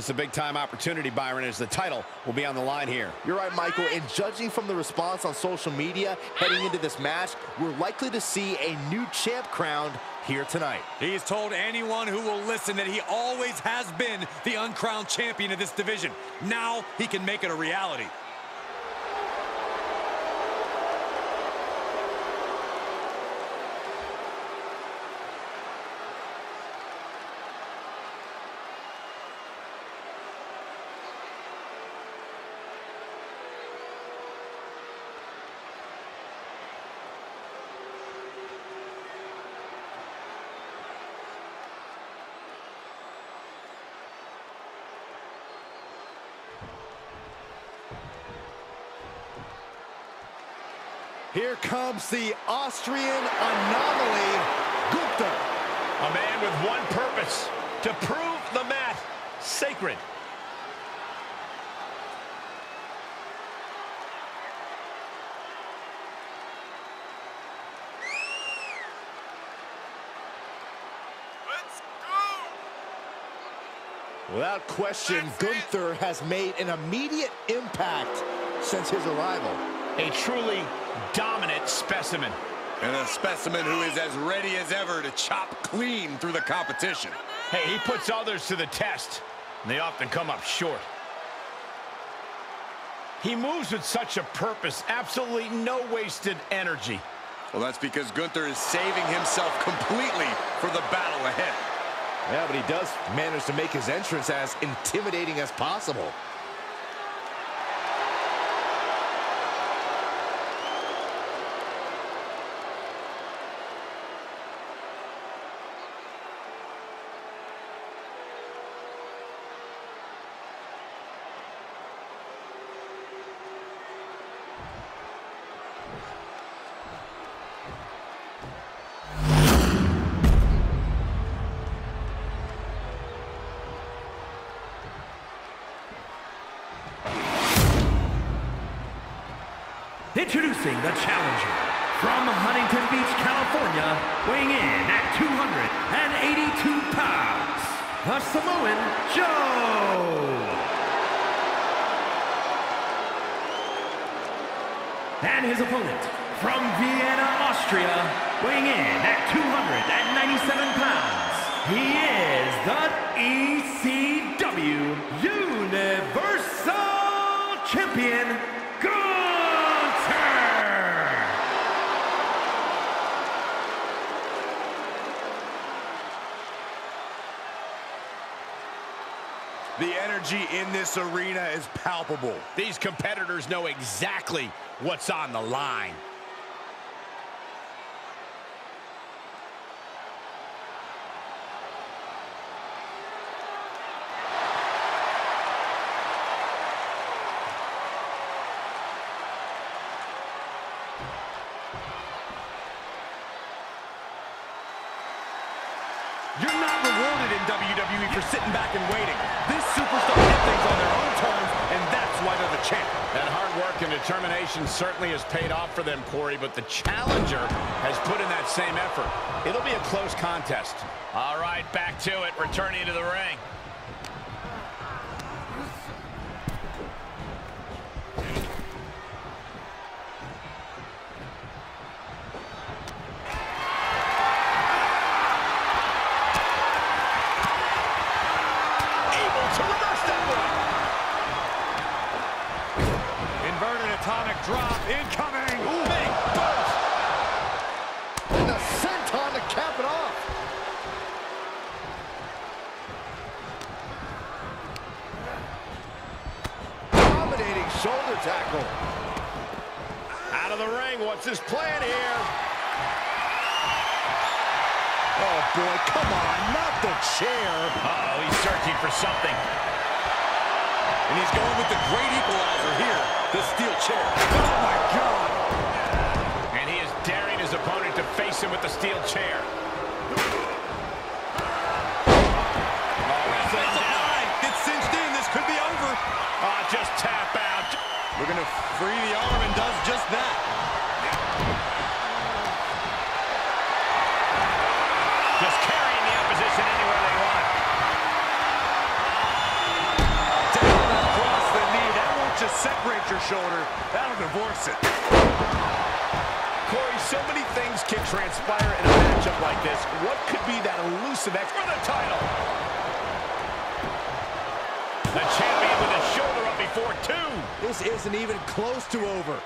It's a big-time opportunity, Byron, as the title will be on the line here. You're right, Michael, and judging from the response on social media heading into this match, we're likely to see a new champ crowned here tonight. He's told anyone who will listen that he always has been the uncrowned champion of this division. Now he can make it a reality. Here comes the Austrian anomaly, Gunther. A man with one purpose, to prove the mat sacred. Let's go. Without question, Gunther has made an immediate impact since his arrival. A truly dominant specimen. And a specimen who is as ready as ever to chop clean through the competition. Hey, he puts others to the test, and they often come up short. He moves with such a purpose, absolutely no wasted energy. Well, that's because Gunther is saving himself completely for the battle ahead. Yeah, but he does manage to make his entrance as intimidating as possible. The challenger from Huntington Beach, California, weighing in at 282 pounds, the Samoa Joe. And his opponent from Vienna, Austria, weighing in at 297 The energy in this arena is palpable. These competitors know exactly what's on the line. You're not rewarded in WWE for sitting back and waiting. This superstar did things on their own terms, and that's why they're the champ. That hard work and certainly has paid off for them, Corey, but the challenger has put in that same effort. It'll be a close contest. All right, back to it, returning to the ring. Tackle. of the ring. What's his plan here? Oh, boy, come on, not the chair. Uh oh he's searching for something. And he's going with the great equalizer here, the steel chair. Oh, my God. And he is daring his opponent to face him with the steel chair. We're going to free the arm and does just that. Just carrying the opposition anywhere they want. Down across the knee. That won't just separate your shoulder. That'll divorce it. Corey, so many things can transpire in a matchup like this. What could be that elusive X for the title? The his shoulder two. This isn't even close to over.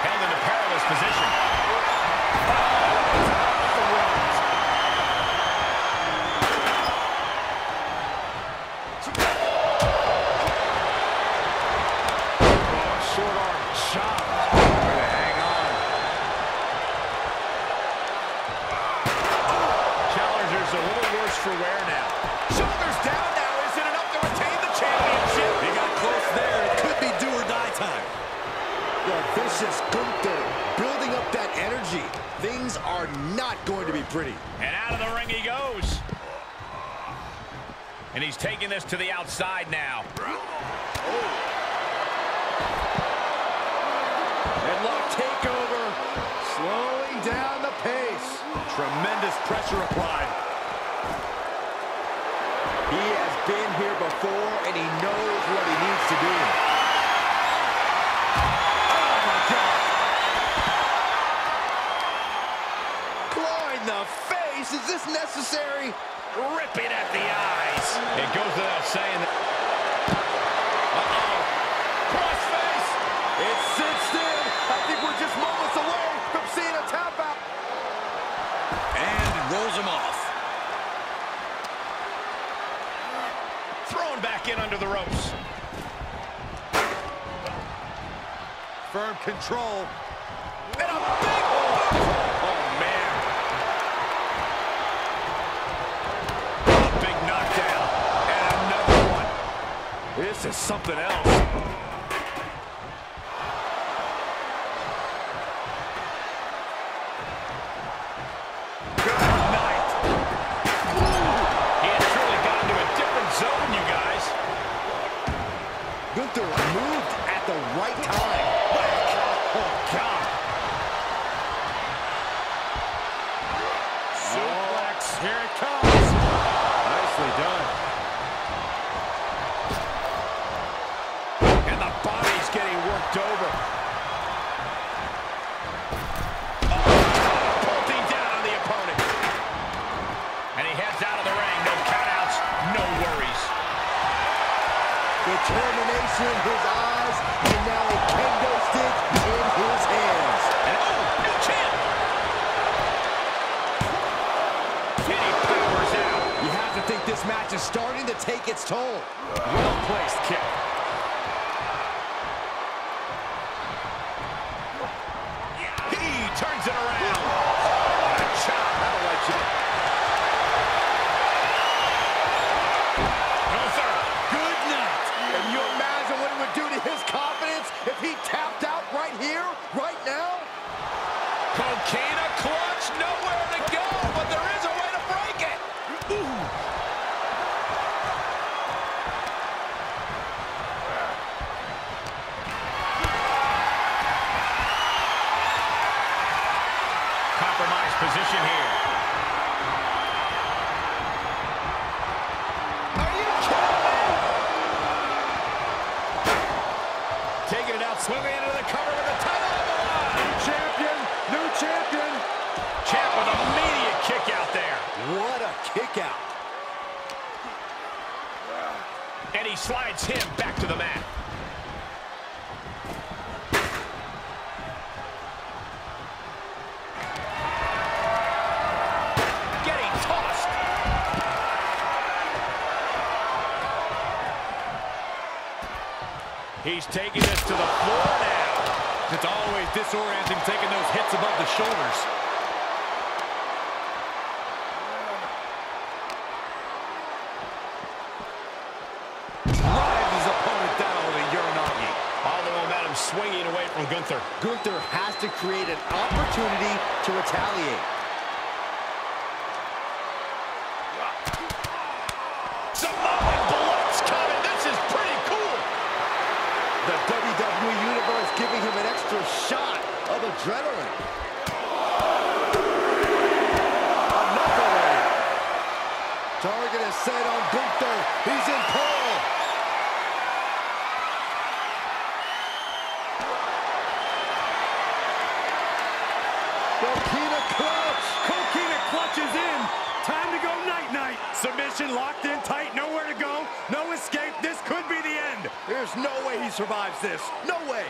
Held in a perilous position. Oh, off the ropes. Short arm to hang on. Challenger's a little worse for wear now. Shoulders The vicious Gunther building up that energy. Things are not going to be pretty. And out of the ring he goes. And he's taking this to the outside now. Headlock takeover. Slowing down the pace. Tremendous pressure applied. He has been here before, and he knows what he needs to do. Face. Is this necessary? Ripping at the eyes. It goes without saying that. Uh-oh. Crossface. It's cinched in. I think we're just moments away from seeing a tap out. And rolls him off. Thrown back in under the ropes. Firm control. This is something else. Taking this to the floor now. It's always disorienting taking those hits above the shoulders. Drives his opponent down with a Uranage. All the momentum swinging away from Gunther. Gunther has to create an opportunity to retaliate. Samoan Blitz coming. This is pretty cool. The WWE Universe giving him an extra shot of adrenaline. Another one. Target is set on Gunther. He's in pull. Coquina clutch. Coquina clutches in. Time to go night-night. Submission locked in tight. Nowhere to go. No escape. This could be the end. There's no way he survives this. No way.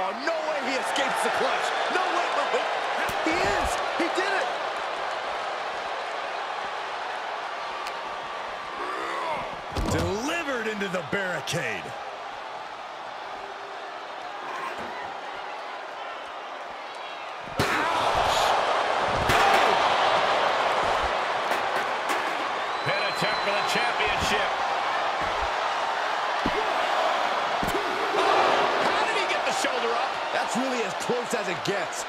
Oh, no way he escapes the clutch. No way. He is. He did it. Delivered into the barricade. Pin attempt for the championship. How did he get the shoulder up? That's really as close as it gets.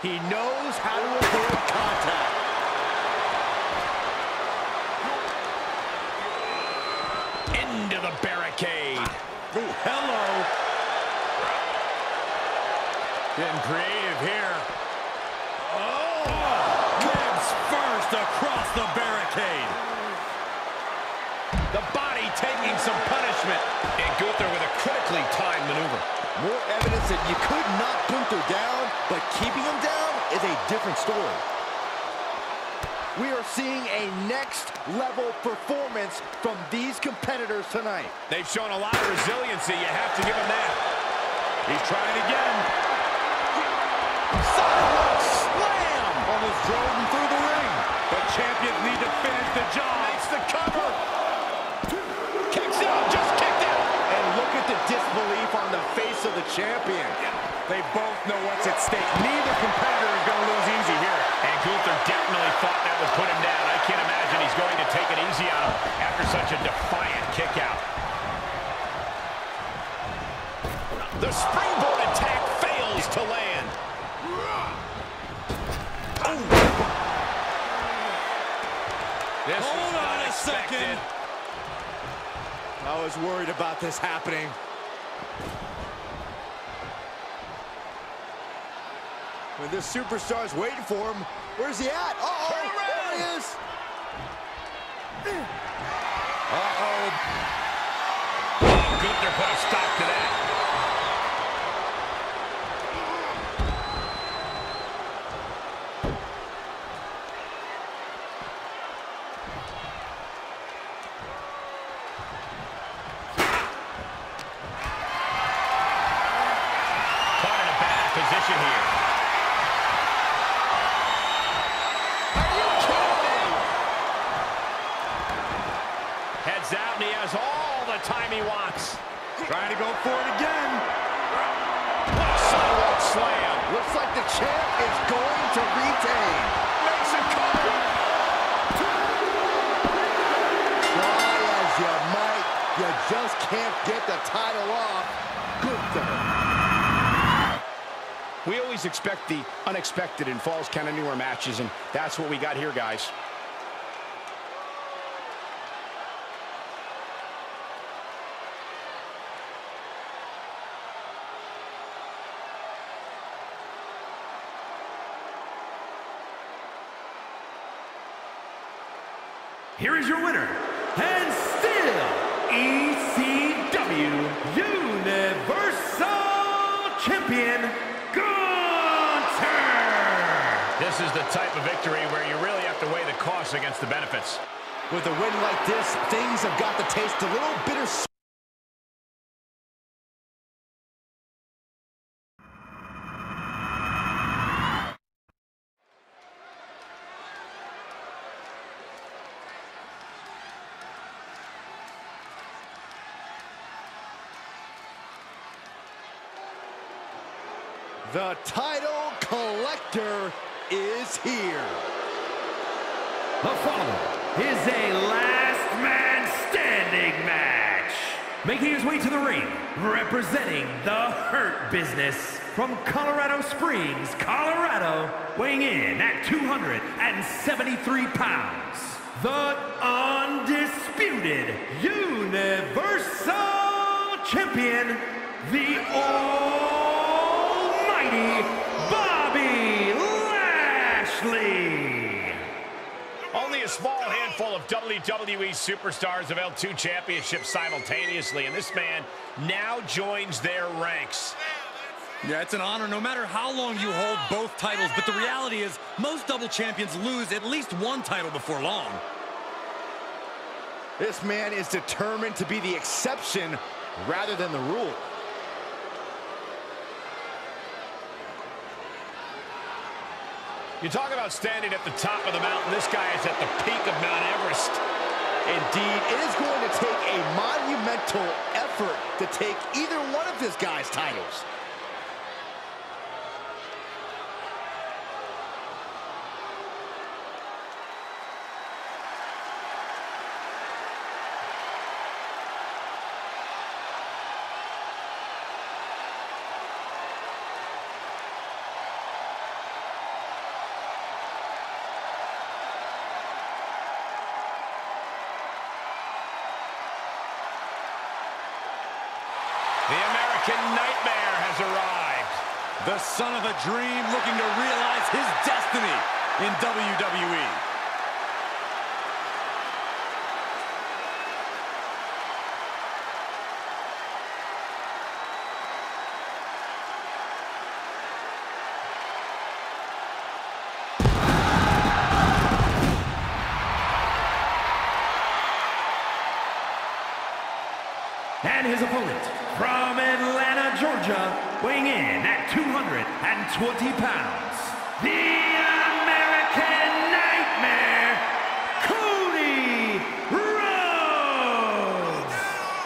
He knows how to avoid contact. Into the barricade. Ooh, hello. Getting creative here. Oh! Legs first across the barricade. The body taking some punishment. And Gunther with a critically timed maneuver. More evidence that you could knock Gunther down, but keeping him down is a different story. We are seeing a next-level performance from these competitors tonight. They've shown a lot of resiliency. You have to give them that. He's trying again. Him through the ring. The champions need to finish the job. Makes the cover. Kicks out. Just kicked out. And look at the disbelief on the face of the champion. They both know what's at stake. Neither competitor is going to lose easy here. And Gunther definitely thought that would put him down. I can't imagine he's going to take it easy on him after such a defiant kick out. The springboard attack fails to land. This was Hold not on a expected. Second. I was worried about this happening. When this superstar's waiting for him, where's he at? Uh-oh, there he is. Uh-oh. Gunther put a stop to that. Caught in a bad position here. Are you kidding me? Heads out, and he has all the time he wants. Trying to go for it again. What a sidewalk slam. Looks like the champ is going to retain. Makes a cover. Try as you might, you just can't get the title off. Gunther. We always expect the unexpected in Falls Count Anywhere matches, and that's what we got here, guys. Here is your winner, and still ECW Universal Champion, the type of victory where you really have to weigh the costs against the benefits. With a win like this, things have got to taste a little bittersweet. The title collector is here. The following is a last man standing match. Making his way to the ring, representing the Hurt Business from Colorado Springs, Colorado, weighing in at 273 pounds. The undisputed Universal Champion, the Almighty a small handful of WWE superstars have held two championships simultaneously, and this man now joins their ranks. Yeah, it's an honor no matter how long you hold both titles, but the reality is most double champions lose at least one title before long. This man is determined to be the exception rather than the rule. You talk about standing at the top of the mountain. This guy is at the peak of Mount Everest. Indeed, it is going to take a monumental effort to take either one of this guy's titles. The American Nightmare has arrived. The son of a dream looking to realize his destiny in. WWE. And his opponent weighing in at 220 pounds, the American Nightmare, Cody Rhodes.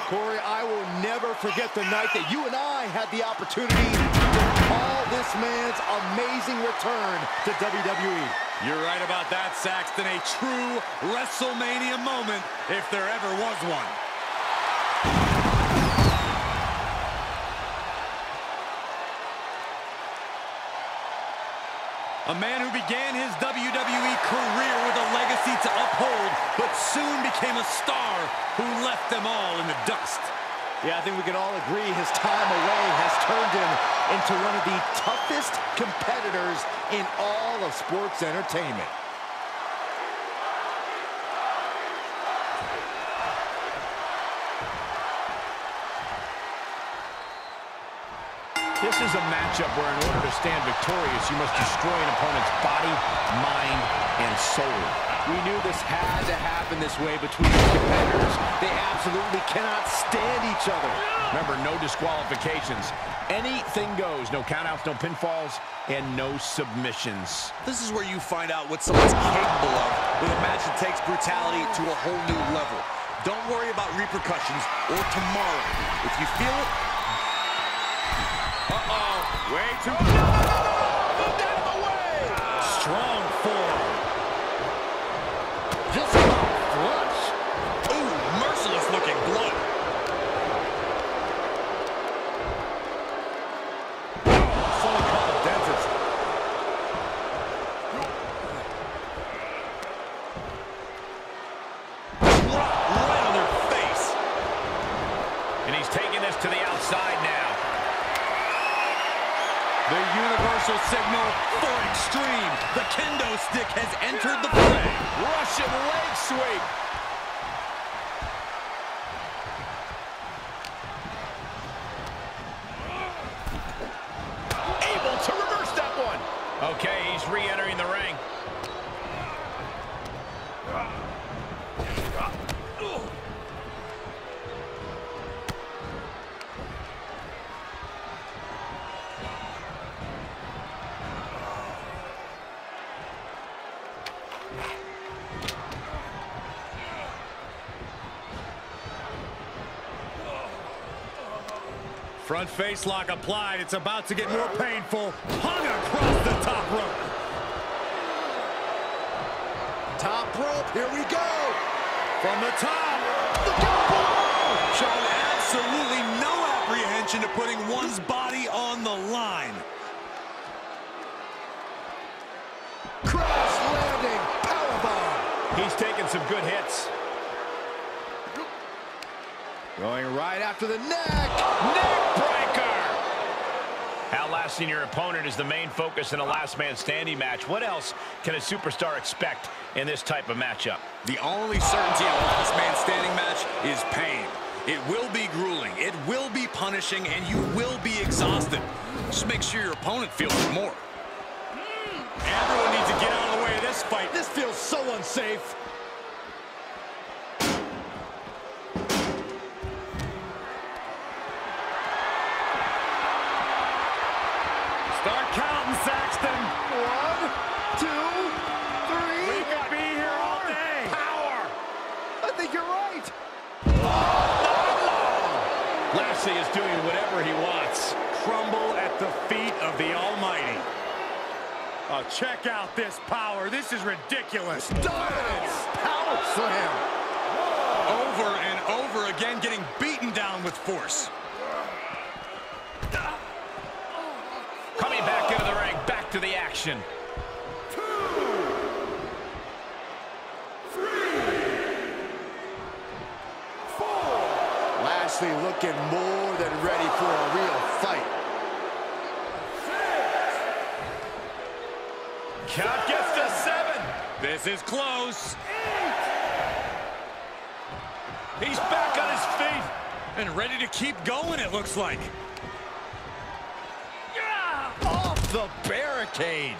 Corey, I will never forget the night that you and I had the opportunity to call this man's amazing return to WWE. You're right about that, Saxton. A true WrestleMania moment, if there ever was one. A man who began his WWE career with a legacy to uphold, but soon became a star who left them all in the dust. Yeah, I think we can all agree his time away has turned him into one of the toughest competitors in all of sports entertainment. This is a matchup where in order to stand victorious, you must destroy an opponent's body, mind, and soul. We knew this had to happen this way between these competitors. They absolutely cannot stand each other. Remember, no disqualifications. Anything goes. No countouts, no pinfalls, and no submissions. This is where you find out what someone's capable of with a match that takes brutality to a whole new level. Don't worry about repercussions or tomorrow. If you feel it, Uh-oh. Way too... Moved Front face lock applied. It's about to get more painful. Hung across the top rope. Top rope, here we go. From the top. Showing absolutely no apprehension to putting one's body on the line. Crash landing, powerbomb. He's taking some good hits. Going right after the neck. Neck breaker! Outlasting your opponent is the main focus in a last man standing match. What else can a superstar expect in this type of matchup? The only certainty in a last man standing match is pain. It will be grueling, it will be punishing, and you will be exhausted. Just make sure your opponent feels it more. Hmm. Everyone needs to get out of the way of this fight. This feels so unsafe. One, two, three. We could be here all day. Power. I think you're right. Oh! Lashley is doing whatever he wants. Crumble at the feet of the Almighty. Oh, check out this power. This is ridiculous. Dominance. Power slam. Over and over again, getting beaten down with force. Coming back into the ring, action. Lashley looking more than ready for a real fight. Count gets to seven. This is close. He's back on his feet. And ready to keep going, it looks like. The barricade.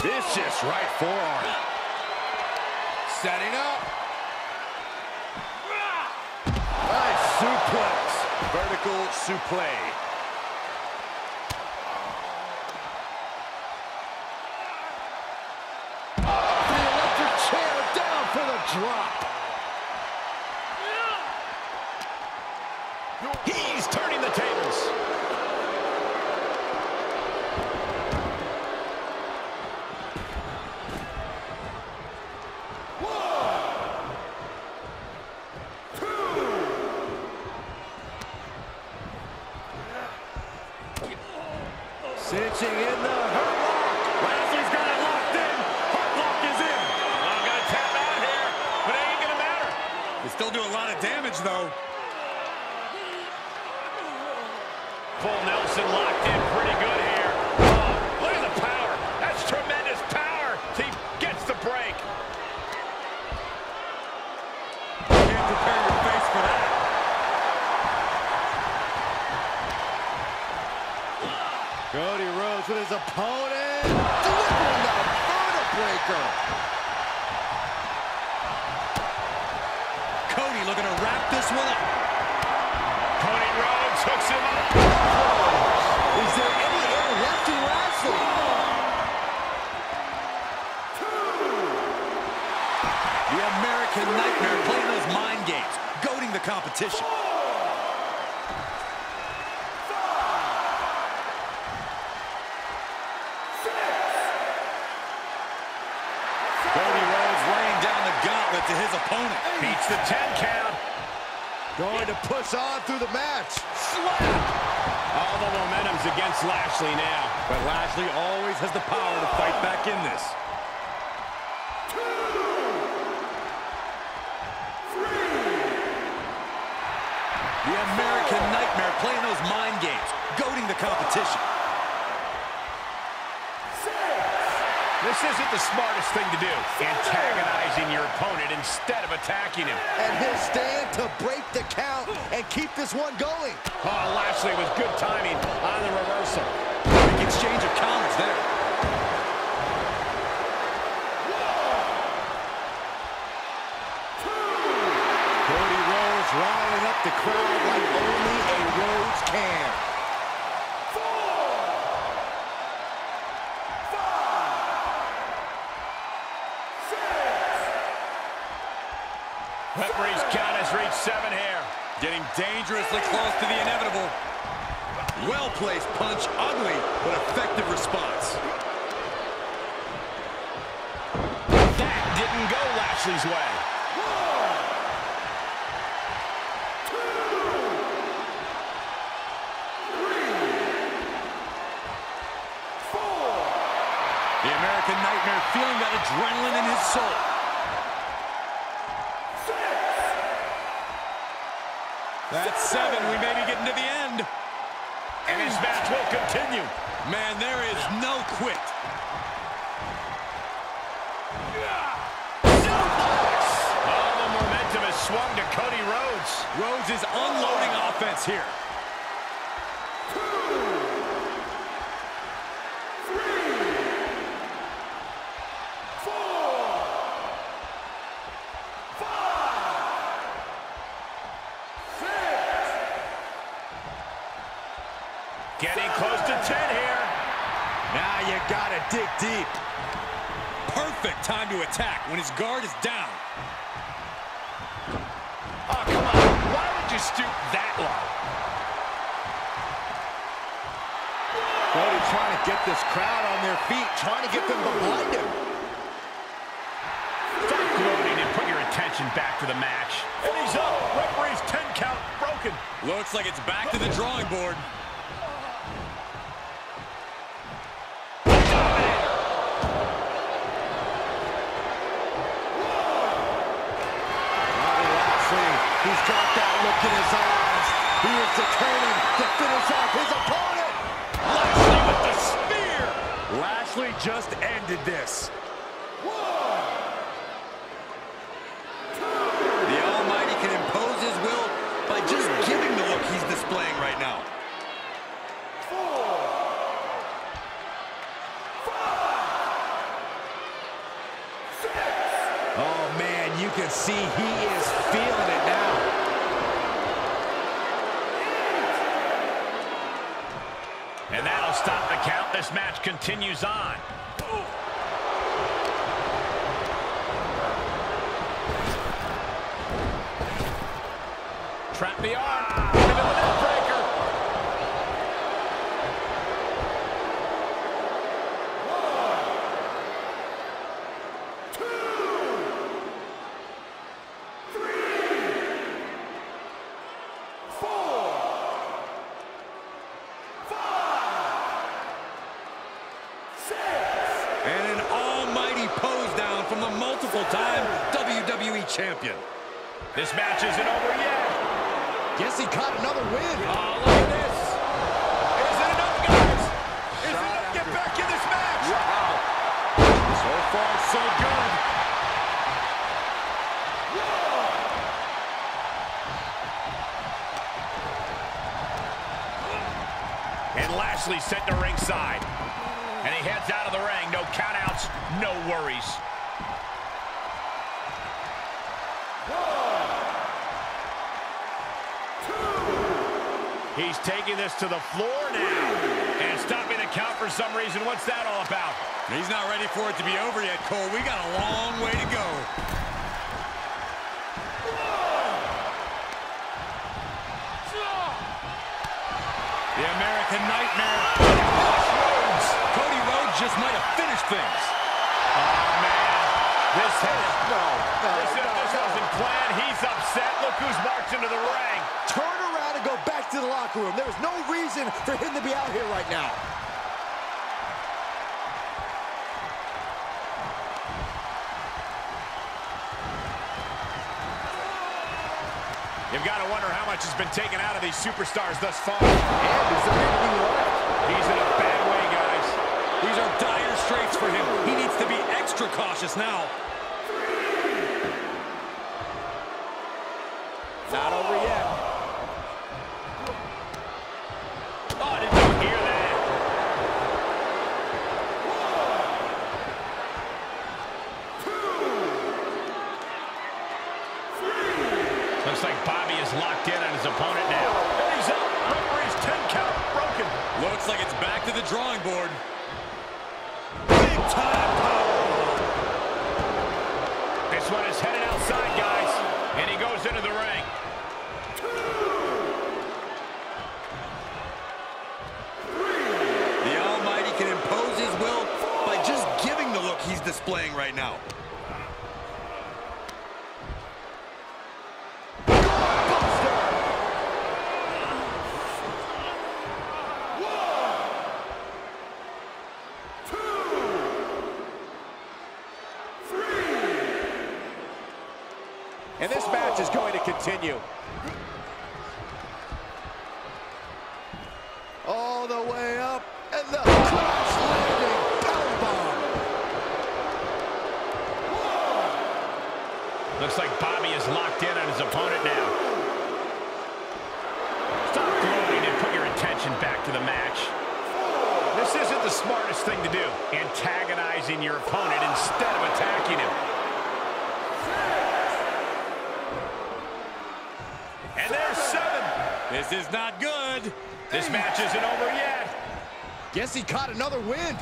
Vicious right forearm. Setting up. Nice suplex. Vertical suplex. The electric chair down for the drop. The competition. Cody Rhodes laying down the gauntlet to his opponent. Beats the 10 count. Going to push on through the match. All the momentum's against Lashley now. But Lashley always has the power to fight back in this. Playing those mind games, goading the competition. This isn't the smartest thing to do. Antagonizing your opponent instead of attacking him. And he'll stand to break the count and keep this one going. Oh, Lashley with good timing on the reversal. Big exchange of counters there. The crowd like only a Rhodes can. Referee's count has reached seven here. Getting dangerously close to the inevitable. Well-placed punch, ugly, but effective response. That didn't go Lashley's way. Put back to the match. And he's up. Referee's 10 count broken. Looks like it's back to the drawing board. He's got that look in his eyes. He is determined to finish off his opponent. Lashley with the spear. Lashley just ended this. The Almighty can impose his will by just giving the look he's displaying right now. Oh, man, you can see he is feeling it now. And that'll stop the count. This match continues on. Trap the arm. Into the neck breaker. And an almighty pose down from the multiple-time WWE Champion. This match isn't over yet. Guess he caught another win. Oh, look at this. Is it enough, guys? Is it enough to get back in this match? So far, so good. And Lashley sent to ringside. And he heads out of the ring. No countouts, no worries. He's taking this to the floor now. And stopping the count for some reason. What's that all about? He's not ready for it to be over yet, Cole. We got a long way to go. The American Nightmare. Cody Rhodes just might have finished things. Oh, man. This has... No, no, This, no, this no. wasn't planned. He's upset. Look who's marched into the ring. Turn around and go back to the locker room. There's no reason for him to be out here right now. You've got to wonder how much has been taken out of these superstars thus far. And is there anything left? He's in a bad way, guys. These are dire straits for him. He needs to be extra cautious now. Not over yet. Oh, did you hear that? Looks like Bobby is locked in on his opponent now. And he's up. Referee's 10 count broken. Looks like it's back to the drawing board. Big time power. This one is headed outside, guys. And he goes into the ring. The Almighty can impose his will by just giving the look he's displaying right now. And this match is going to continue. All the way up, and the crash landing powerbomb. Looks like Bobby is locked in on his opponent now. Stop gloating and put your attention back to the match. This isn't the smartest thing to do, antagonizing your opponent instead of attacking him. This is not good. This match isn't over yet. Guess he caught another wind.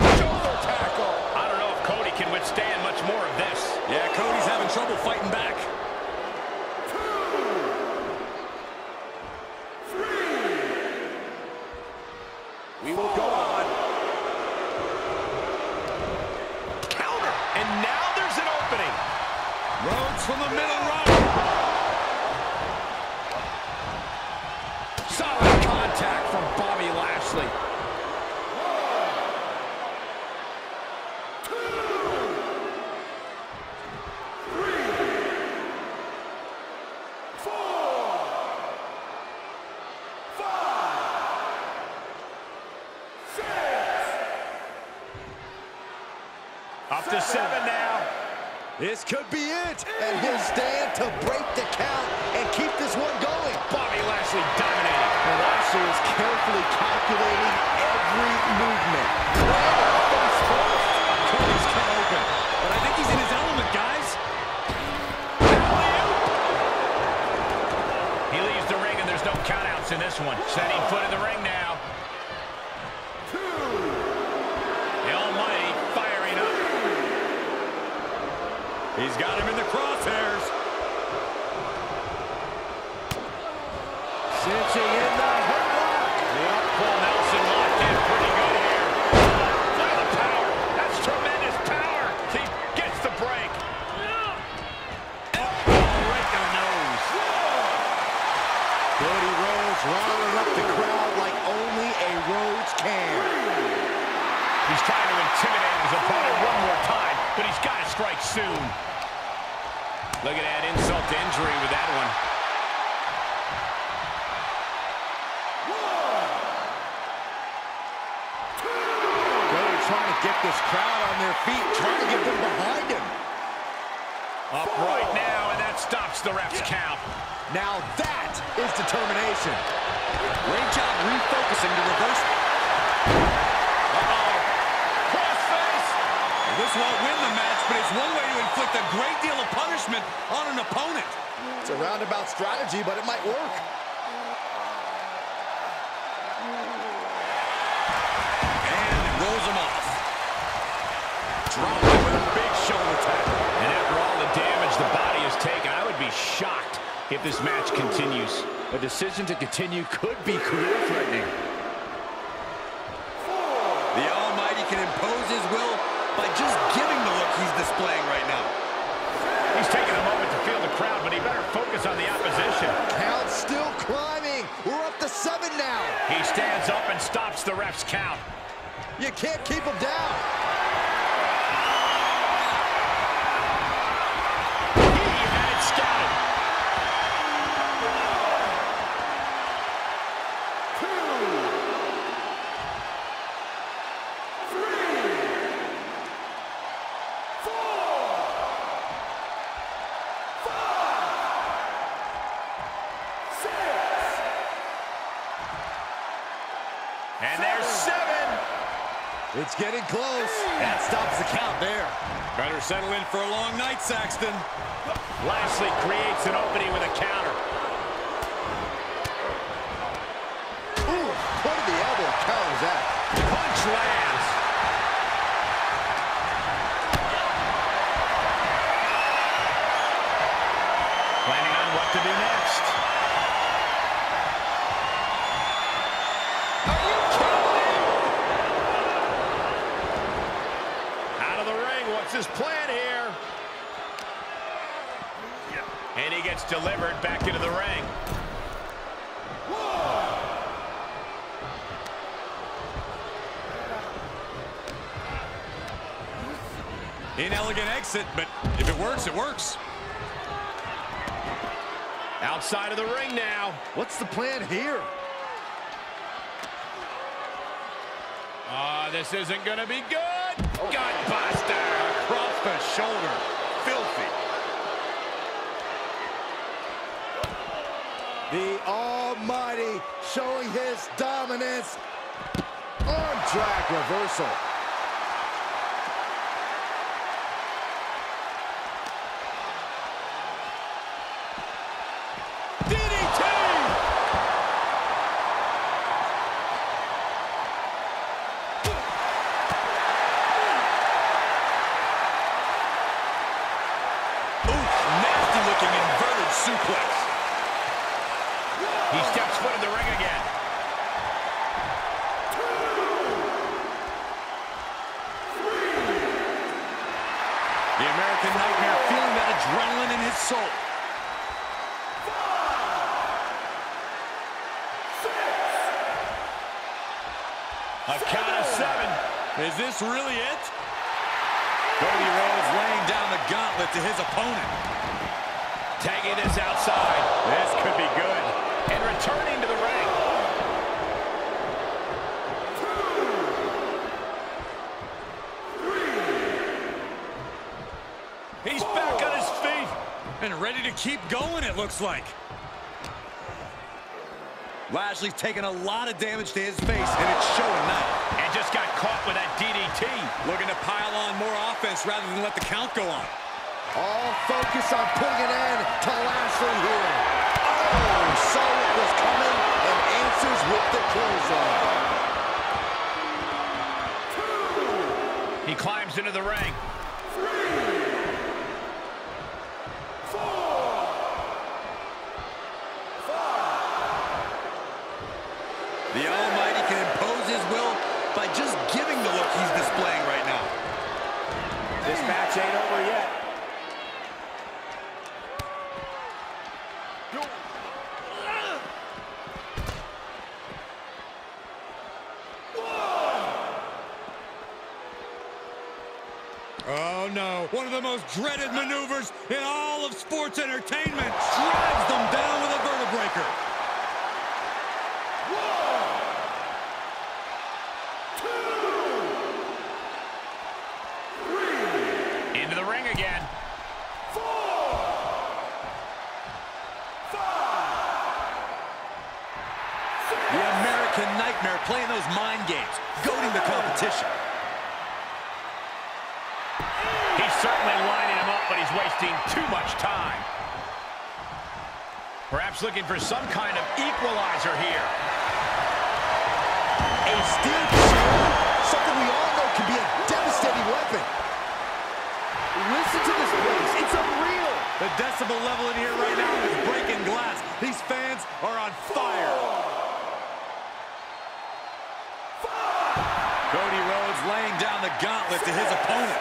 Shoulder tackle. I don't know if Cody can withstand much more of this. Yeah, Cody's having trouble fighting back. Two. Three. We will go on. Counter. And now there's an opening. Rhodes from the middle row. Solid contact from Bobby Lashley. Up to seven now. This could be it. And he'll stand to break the count and keep this one going. Bobby Lashley dominating. And Lashley is carefully calculating every movement. Cody's cut open. But I think he's in his element, guys. He leaves the ring and there's no countouts in this one. Setting foot in the ring now. He's got him in the crosshairs. Cinching in the headlock. Yep, full nelson locked in pretty good here. Look at the power. That's tremendous power. He gets the break. Oh, right in the nose. Cody Rhodes riling up the crowd like only a Rhodes can. He's trying to intimidate his opponent one more time, but he's got to strike soon. Look at that insult to injury with that one. Cody trying to get this crowd on their feet, trying to get them behind him. Up right now, and that stops the ref's count. Now that is determination. Great job refocusing to reverse. Uh-oh. Crossface. This won't win the match, but it's one way to inflict a great deal of punishment on an opponent. It's a roundabout strategy, but it might work. And rolls him off. Dropping with a big shoulder tackle. And after all the damage the body has taken, I would be shocked if this match continues. A decision to continue could be career-threatening. The Almighty can impose his will by just giving the look he's displaying right now. He's taking a moment to feel the crowd, but he better focus on the opposition. Count still climbing. We're up to seven now. He stands up and stops the ref's count. You can't keep him down. And there's seven. It's getting close. That stops the count there. Better settle in for a long night, Saxton. Lashley creates an opening with a counter. Ooh, point of the elbow counters that. Punch lands. Gets delivered back into the ring. Inelegant exit, but if it works, it works. Outside of the ring now. What's the plan here? Ah, uh, this isn't going to be good. Gutbuster. Across the shoulder. Filthy. The Almighty showing his dominance. Arm drag reversal. suplex. He steps foot in the ring again. The American Nightmare feeling that adrenaline in his soul. A count of seven. Is this really it? Cody Rhodes laying down the gauntlet to his opponent. Tagging this outside. This could be good. And returning to the ring. He's back on his feet. And ready to keep going, it looks like. Lashley's taking a lot of damage to his face, and it's showing now. And just got caught with that DDT. Looking to pile on more offense rather than let the count go on. All focus on putting an end to Lashley here. Oh, saw what was coming and answers with the clothesline. He climbs into the ring. The Almighty can impose his will by just giving the look he's displaying right now. This match ain't over yet. Oh, no. One of the most dreaded maneuvers in all of sports entertainment. Drives them down with a vertebreaker. Into the ring again. The American Nightmare playing those mind games, goading the competition. He's certainly lining him up, but he's wasting too much time. Perhaps looking for some kind of equalizer here. A steel chair, something we all know can be a devastating weapon. Listen to this place. It's unreal. The decibel level in here right now is breaking glass. These fans are on fire. Cody Rhodes laying down the gauntlet to his opponent.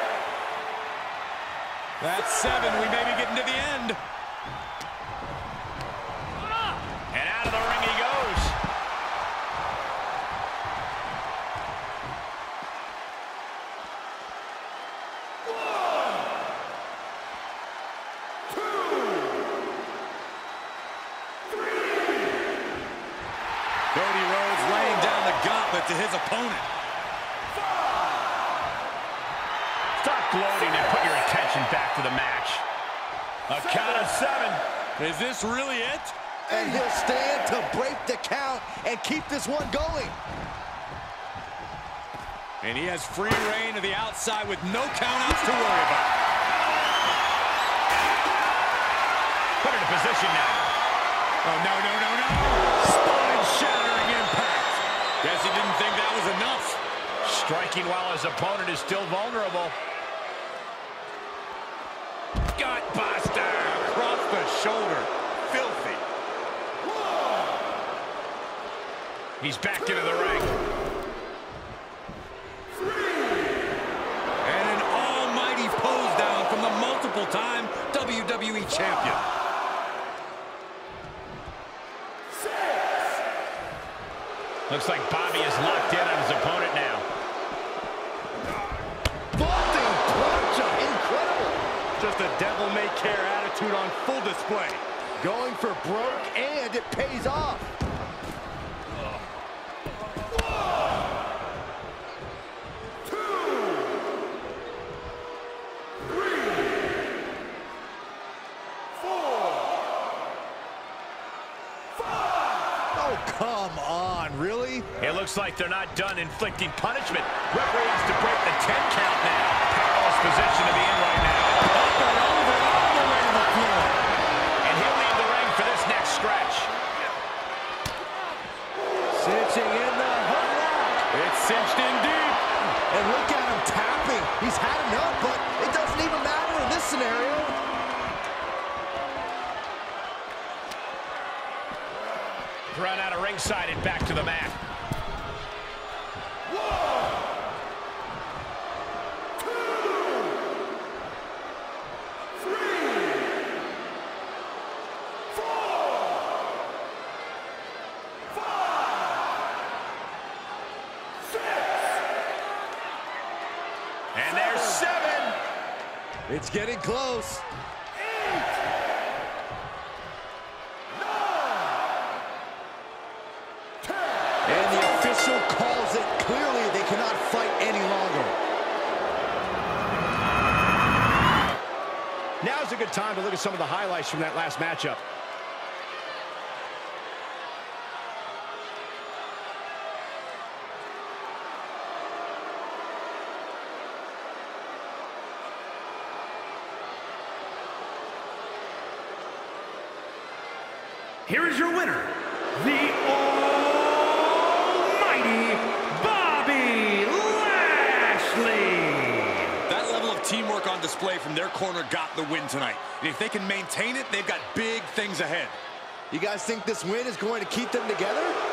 That's seven. We may be getting to the end. And out of the ring he goes. Cody Rhodes laying down the gauntlet to his opponent. Stop gloating and put your attention back to the match. A count of seven. Is this really it? And he'll stand to break the count and keep this one going. And he has free reign to the outside with no countouts to worry about. Put it in position now. Oh, no, no, no, no. Spine-shattering impact. Was enough. Striking while his opponent is still vulnerable. Gutbuster. Across the shoulder. Filthy. He's back into the ring. And an almighty pose down from the multiple-time WWE Champion. Looks like Bobby is locked in on his opponent now. Vaulting plancha, incredible. Just devil-may-care attitude on full display. Going for broke, and it pays off. Oh, come on, really? It looks like they're not done inflicting punishment. Referee has to break the 10 count now. Powerless position to be in right now. Up and over, all the way to the floor. And he'll leave the ring for this next stretch. Cinching in the hook lock. It's cinched in deep. And look at him tapping. He's had enough, but it doesn't even matter in this scenario. Run out of ringside and back to the mat. And there's seven. It's getting close. And the official calls it. Clearly, they cannot fight any longer. Now's a good time to look at some of the highlights from that last matchup. Is your winner, the Almighty Bobby Lashley. That level of teamwork on display from their corner got the win tonight. And if they can maintain it, they've got big things ahead. You guys think this win is going to keep them together?